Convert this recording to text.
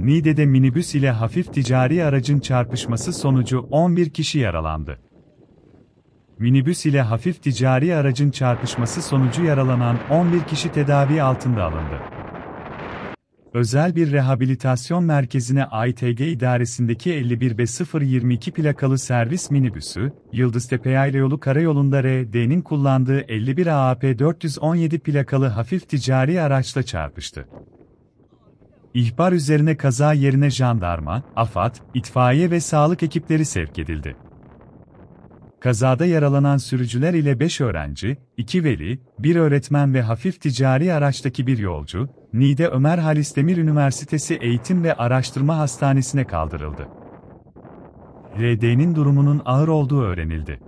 Niğde'de minibüs ile hafif ticari aracın çarpışması sonucu 11 kişi yaralandı. Minibüs ile hafif ticari aracın çarpışması sonucu yaralanan 11 kişi tedavi altında alındı. Özel bir rehabilitasyon merkezine AITG idaresindeki 51B022 plakalı servis minibüsü, Yıldıztepe Yaylayolu Karayolu'nda RD'nin kullandığı 51 AAP 417 plakalı hafif ticari araçla çarpıştı. İhbar üzerine kaza yerine jandarma, AFAD, itfaiye ve sağlık ekipleri sevk edildi. Kazada yaralanan sürücüler ile 5 öğrenci, 2 veli, 1 öğretmen ve hafif ticari araçtaki bir yolcu, Niğde Ömer Halis Demir Üniversitesi Eğitim ve Araştırma Hastanesi'ne kaldırıldı. RD'nin durumunun ağır olduğu öğrenildi.